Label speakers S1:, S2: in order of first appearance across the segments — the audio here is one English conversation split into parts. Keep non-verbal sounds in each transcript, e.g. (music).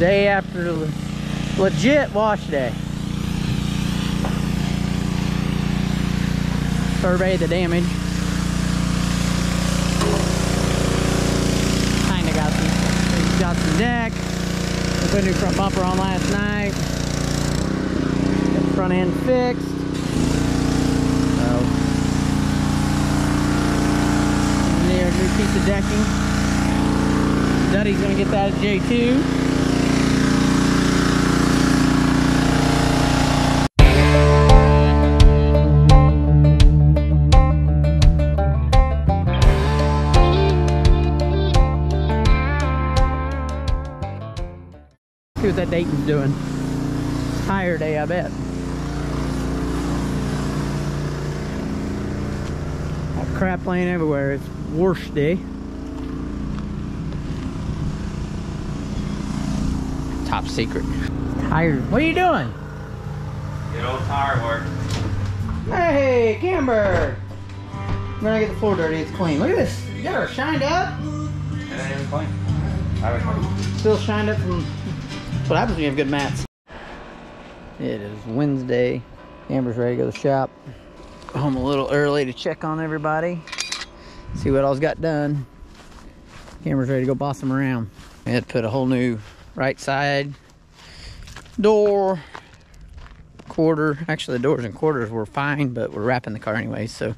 S1: Day after legit wash day. Survey the damage. Kinda got some, got some deck. We put a new front bumper on last night. Got the front end fixed. There's a new piece of decking. Duddy's gonna get that at J2. That Dayton's doing. Tire day, I bet. All crap laying everywhere. It's worst day. Top secret. Tire. What are you doing?
S2: Good old tire work.
S1: Hey, Camber. We're gonna get the floor dirty. It's clean. Look at this. You got her shined up.
S2: It ain't even clean. I was clean.
S1: Still shined up from. What happens when you have good mats. It is Wednesday. Amber's ready to go to the shop. Home a little early to check on everybody. See what all's got done. Amber's ready to go boss them around. We had to put a whole new right side door, quarter. Actually, the doors and quarters were fine, but we're wrapping the car anyway. So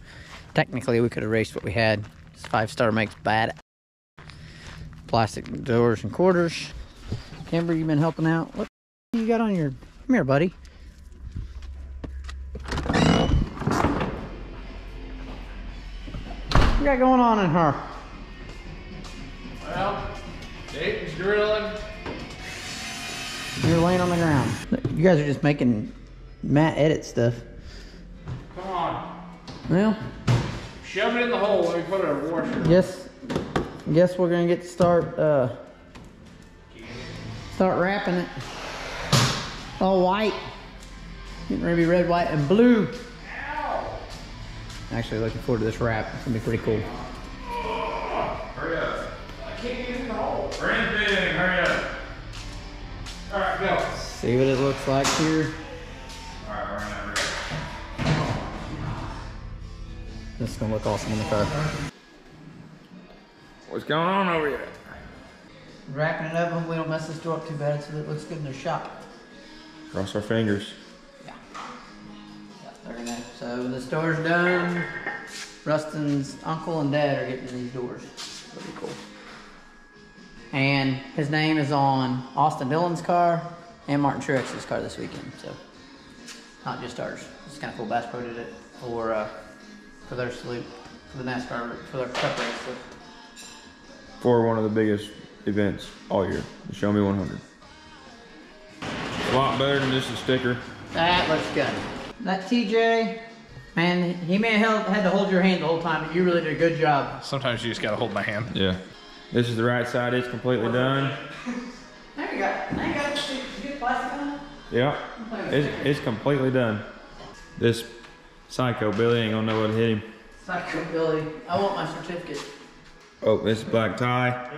S1: technically, we could erase what we had. This five star makes bad plastic doors and quarters. Amber, you been helping out? What you got on your... Come here, buddy. What you got going on in her?
S3: Well, Dayton's drilling.
S1: You're laying on the ground. You guys are just making Matt edit stuff.
S3: Come on.
S1: Well,
S3: Shove it in the hole. Let me put it in a washer.
S1: guess guess we're gonna get to start uh start wrapping it. All white. Getting ready to be red, white, and blue. Ow. Actually looking forward to this wrap. It's gonna be pretty cool.
S2: Hurry up.
S3: I can't get in the hole.
S2: Brand big, hurry up.
S3: All right, go.
S1: See what it looks like here.
S2: Alright, we're gonna
S1: This is gonna look awesome in the car.
S2: What's going on over here?
S1: Wrapping it up, and we don't mess this door up too bad so it looks good in the shop.
S2: Cross our fingers.
S1: Yeah. Yeah, they're gonna, so the door's done. Rustin's uncle and dad are getting these doors. That'll cool. And his name is on Austin Dillon's car and Martin Truex's car this weekend. So not just ours. It's kind of cool. Bass Pro did it for uh, for their salute for the NASCAR for their cup race. So
S4: for one of the biggest events all year, the Show Me 100. A lot better than just a sticker.
S1: That looks good. That TJ, man, he may have had to hold your hand the whole time, but you really did a good job.
S3: Sometimes you just gotta hold my hand.
S4: Yeah. This is the right side, it's completely done.
S1: Now you got, now you got you get plastic on it.
S4: Yeah. It's, it's completely done. This psycho Billy ain't gonna know what hit him.
S1: Psycho Billy, I want my certificate.
S4: Oh, this is black tie.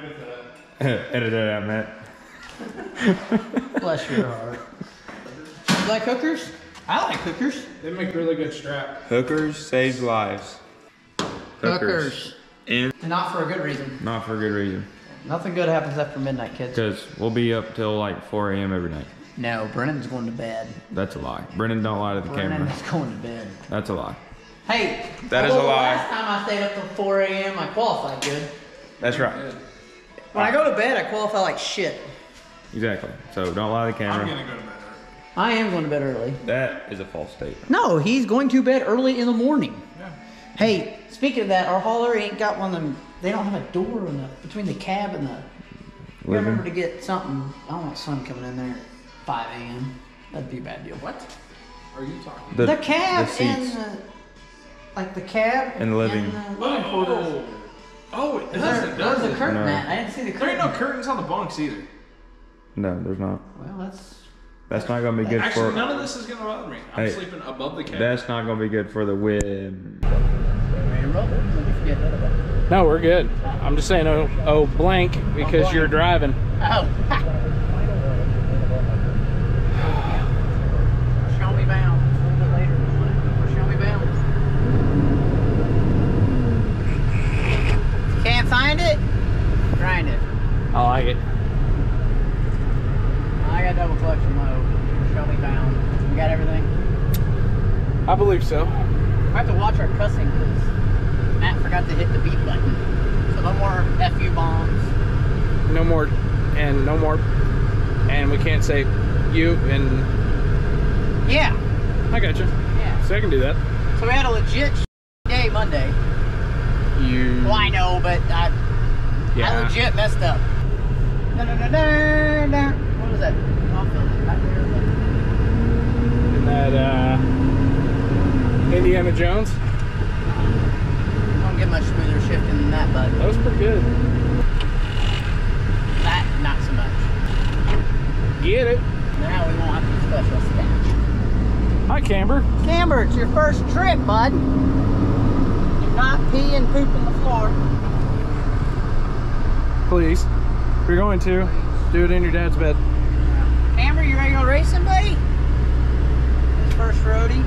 S4: (laughs) Edit that out, Matt.
S1: Bless your heart. You like hookers? I like hookers.
S3: They make really good strap.
S4: Hookers saves lives.
S1: Hookers.
S4: And
S1: And not for a good reason.
S4: not for a good reason.
S1: Nothing good happens after midnight, kids.
S4: Because we'll be up till like 4 a.m. every night.
S1: No, Brennon's going to bed.
S4: That's a lie. Brennon don't lie to the
S1: Brennon
S4: camera.
S1: is going to bed.
S4: That's a lie.
S1: Hey,
S4: That is a lie.
S1: Last time I stayed up till 4 a.m., I qualified good.
S4: That's right.
S1: When I go to bed, I qualify like shit.
S4: Exactly. So don't lie to the camera.
S3: I'm gonna go to bed.
S1: I am going to bed early.
S4: That is a false statement.
S1: No, he's going to bed early in the morning.
S3: Yeah.
S1: Hey, speaking of that, our hauler ain't got one of them. They don't have a door in the between the cab and the. You
S4: Living.
S1: remember to get something. I don't want sun coming in there at 5 a.m. That'd be a bad deal.
S3: What are you talking?
S1: The, cab
S4: the
S1: and the, like the cab
S4: And the living.
S1: and the living quarters.
S3: Oh, Oh, it
S1: Is
S3: doesn't.
S1: there,
S3: does
S1: there's a curtain
S4: No.
S1: mat. I didn't see the curtain.
S3: There ain't no curtains on the bunks either.
S4: No, there's not.
S1: Well, that's
S4: That's not gonna be good
S3: Actually,
S4: for.
S3: none of this is gonna bother me. I'm
S4: Hey,
S3: sleeping above the cab.
S4: That's not gonna be good for the wind.
S3: No, we're good. I'm just saying, oh, oh blank because you're driving.
S1: Oh. (laughs) double clutch and low. Shelby bound. We got everything.
S3: I believe so.
S1: I have to watch our cussing because Matt forgot to hit the beep button. So no more FU bombs.
S3: No more, and no more, and we can't say you and
S1: Yeah,
S3: I got you.
S1: yeah.
S3: So I can do that.
S1: So we had a legit day Monday.
S3: You.
S1: Well, I know, but I, I
S3: Yeah.
S1: legit messed up. Da, da, da, da, da. What was that? Off the back there,
S3: In that uh, Indiana Jones.
S1: Don't get much smoother shifting than that, bud.
S3: That was pretty good.
S1: That, not so much.
S3: Get it.
S1: Now we won't have to special stash.
S3: Hi, Camber.
S1: Camber, it's your first trip, bud. Do not pee and poop on the floor.
S3: Please. If you're going to, do it in your dad's bed.
S1: Camber, you ready to go racing, buddy? His first roadie.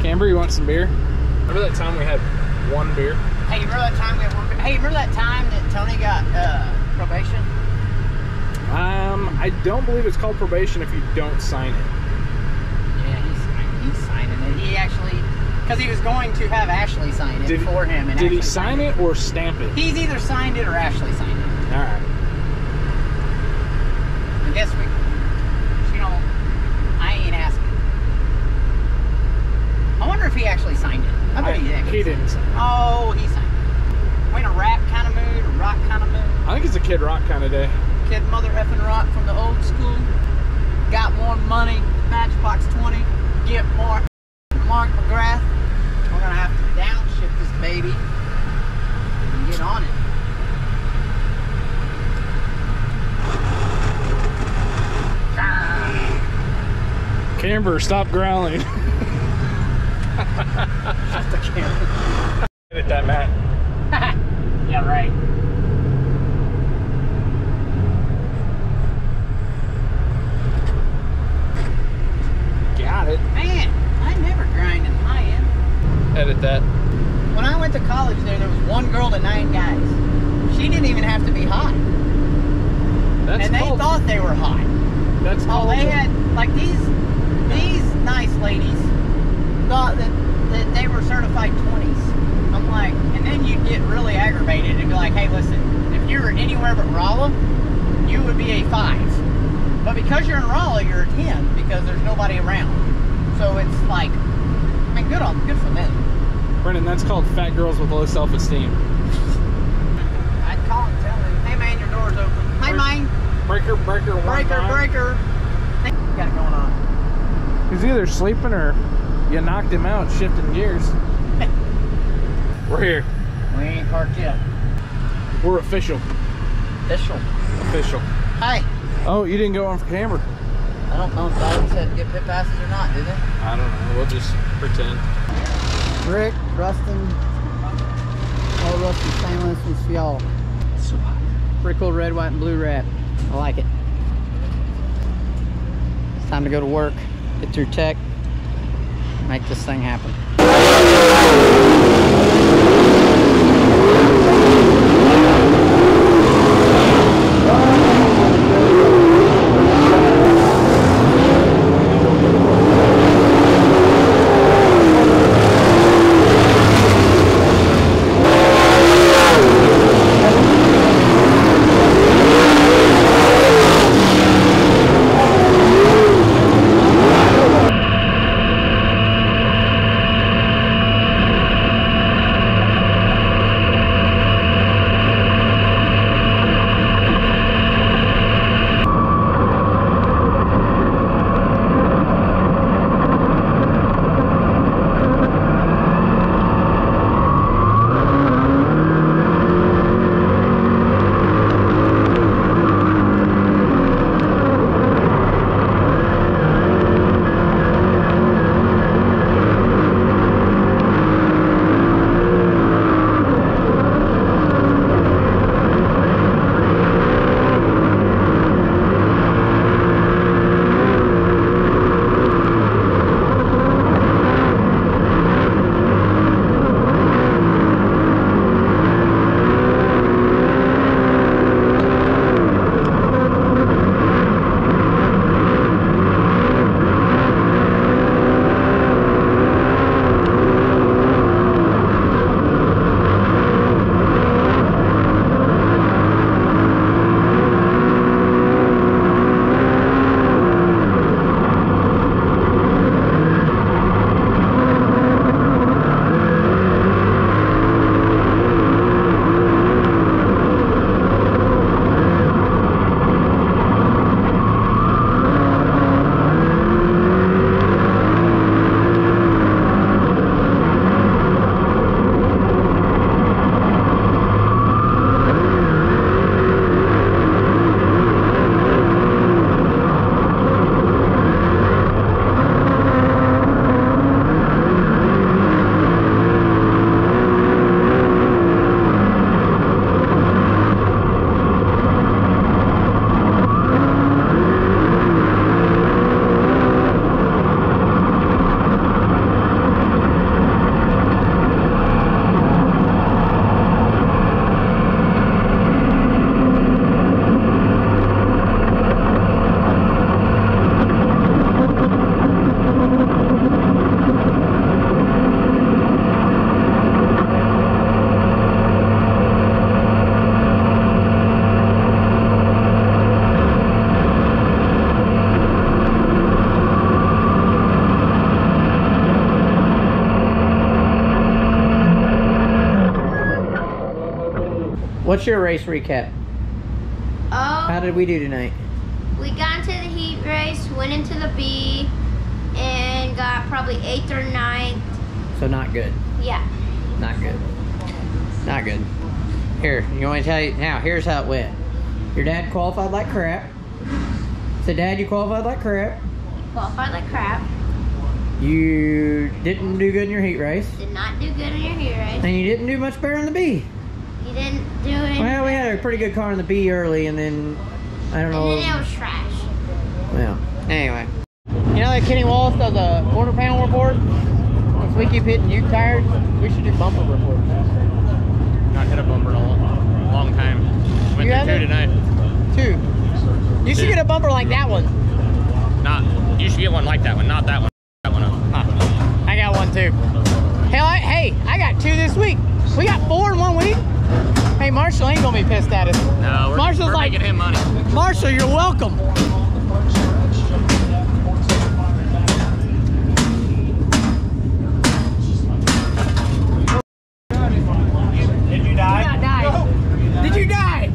S3: Camber, you want some beer? Remember that time we had one beer?
S1: Hey, you remember that time we had one? Beer? Hey, remember that time that Tony got uh, probation?
S3: Um, I don't believe it's called probation if you don't sign it.
S1: Yeah, he's he's signing it. He actually, because he was going to have Ashley sign it
S3: Did he-
S1: for him. And
S3: Did he sign
S1: signed
S3: it or stamp it?
S1: He's either signed it or Ashley signed it.
S3: All right.
S1: I guess we, you know, I ain't asking. I wonder if he actually signed it. I bet he
S3: I-
S1: actually
S3: he didn't sign it.
S1: Oh, he signed it. We in a rap kind of mood, a rock kind of mood.
S3: I think it's a Kid Rock kind of day.
S1: Kid mother effing rock from the old school. Got more money, Matchbox 20. Get more Mark McGrath. We're gonna have to downshift this baby and get on it.
S3: Camber, stop growling. (laughs)
S1: Just a camera.
S3: Edit that, Matt. (laughs)
S1: yeah, right.
S3: Got it.
S1: Man, I never grind in high end.
S3: Edit that.
S1: When I went to college there, there was one girl to nine guys. She didn't even have to be hot.
S3: That's
S1: and they
S3: called,
S1: thought they were hot.
S3: that's
S1: Oh,
S3: called
S1: they had like these these nice ladies thought that, that they were certified 20s. I'm like, and then you'd get really aggravated and be like, hey, listen, if you were anywhere but Rolla, you would be a five. But because you're in Rolla, you're a 10 because there's nobody around. So it's like, I mean, good on, good for them.
S3: Brendan, that's called fat girls with low self-esteem.
S1: I'd call and tell them, hey man, your door's open. Hi,
S3: Break-
S1: mine.
S3: Breaker, breaker, one
S1: Breaker,
S3: nine.
S1: breaker. You got it going on.
S3: He's either sleeping or you knocked him out shifting gears. (laughs) We're here.
S1: We ain't parked yet.
S3: We're official.
S1: Official.
S3: Official.
S1: Hi.
S3: Oh, you didn't go on for camera.
S1: I don't know if dogs had to get pit passes or not, do they?
S3: I don't know. We'll just pretend.
S1: Rick, Rustin, all Rustin stainless and Fial. Pretty cool red, white, and blue wrap. I like it. It's time to go to work, get through tech, make this thing happen. What's your race recap?
S5: Oh.
S1: How did we do tonight?
S5: we got into the heat race, went into the B, and got probably eighth or ninth.
S1: So not good.
S5: Yeah.
S1: Not good. Not good. Here, you want me to tell you now? Here's how it went. Your dad qualified like crap. So, Dad, you qualified like crap.
S5: Qualified like crap.
S1: You didn't do good in your heat race,
S5: Did not do good in your heat race.
S1: and you didn't do much better in the B.
S5: You didn't do it.
S1: Well, we had a pretty good car in the B early, and then I don't
S5: and
S1: know.
S5: then it was trash.
S1: Well, anyway. You know that Kenny Wallace does a quarter panel report? Since we keep hitting you tires, we should do bumper reports.
S3: Not hit a bumper in a long, long time. Went
S1: You
S3: through two tonight.
S1: Two. You should get a bumper like that one.
S3: Not. You should get one like that one, not that one. That one up.
S1: Huh. I got one too. Hell, I, hey, I got two this week. We got four in one week. Hey, Marshall ain't gonna be pissed at us.
S3: No, we're,
S1: Marshall's
S3: we're
S1: like-
S3: making him money.
S1: Marshall, you're welcome.
S6: Did you die?
S1: Did you die?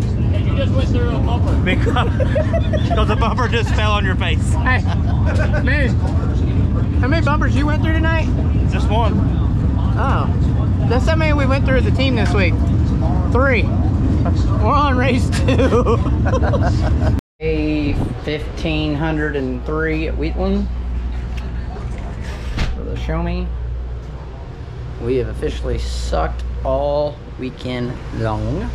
S3: You just went through a bumper. (laughs)
S6: Because the bumper just fell on your face.
S1: Hey, man, how many bumpers you went through tonight?
S6: Just one.
S1: Oh, that's how many we went through as a team this week. Three. We're on race two. A fifteen hundred and three at Wheatland for the show me. We have officially sucked all weekend long.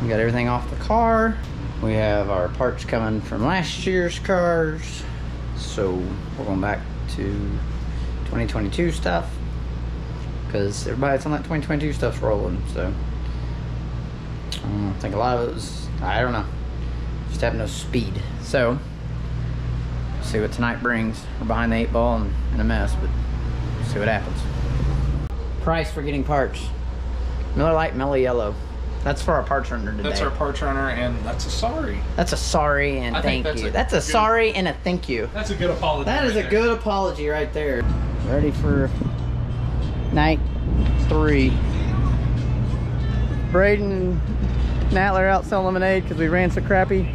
S1: We got everything off the car. We have our parts coming from last year's cars. So we're going back to 2022 stuff because everybody that's on that 2022 stuff's rolling. So I I think a lot of it was I don't know, just have no speed. So see what tonight brings. We're behind the eight ball and in a mess, but see what happens. Price for getting parts: Miller Lite, Mellow Yellow. That's for our parts runner today.
S3: That's our parts runner, and that's a sorry.
S1: That's a sorry and
S3: I
S1: thank
S3: that's
S1: you.
S3: a
S1: that's a
S3: good-
S1: sorry and a thank you.
S3: That's a good apology.
S1: That is
S3: right
S1: a
S3: there.
S1: good apology right there. Ready for night three. Braden and Natler out selling lemonade because we ran so crappy.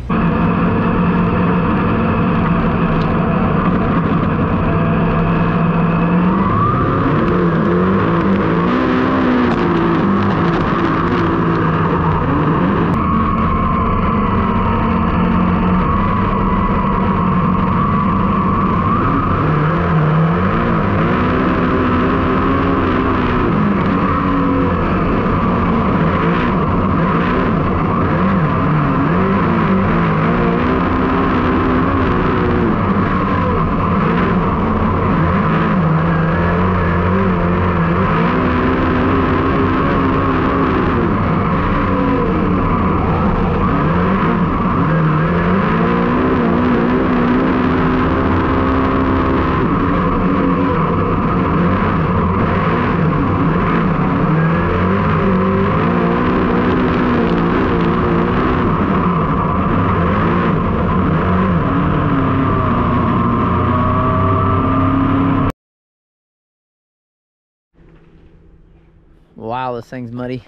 S1: Wow, this thing's muddy.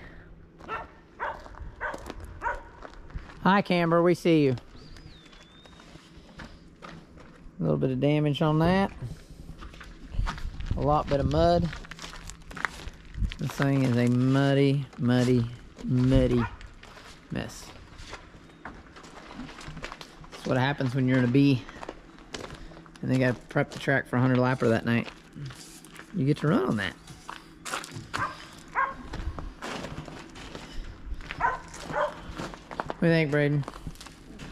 S1: Hi, Camber. We see you. A little bit of damage on that. A lot bit of mud. This thing is a muddy, muddy, muddy mess. That's what happens when you're in a B. And they got to prep the track for 100 lapper that night. You get to run on that. What do you think, Braden?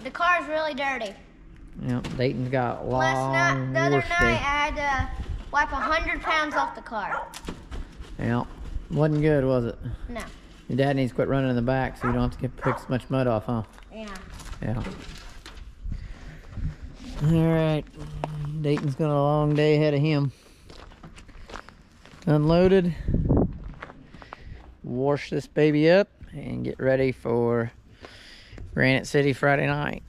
S5: The car's really dirty.
S1: Yep, Dayton's got long
S5: Last night, the other night. I had to wipe a hundred pounds off the car.
S1: Yep, wasn't good, was it?
S5: No.
S1: Your dad needs to quit running in the back so you don't have to get pick so much mud off, huh?
S5: Yeah.
S1: Yeah. All right, Dayton's got a long day ahead of him. Unloaded. Wash this baby up and get ready for Granite City Friday night.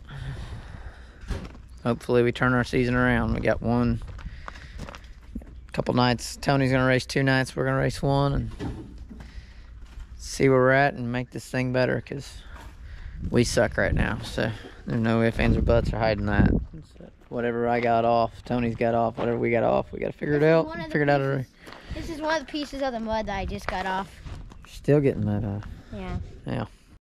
S1: Hopefully, we turn our season around. We got one couple nights. Tony's gonna race two nights. We're gonna race one, and see where we're at and make this thing better because we suck right now. So there's no ifs, ands, or buts or hiding that. So whatever I got off, Tony's got off, whatever we got off, we got to figure it
S5: This is
S1: out. Figure it out already.
S5: This is one of the pieces of the mud that I just got off.
S1: Still getting that off.
S5: Yeah.
S1: Yeah.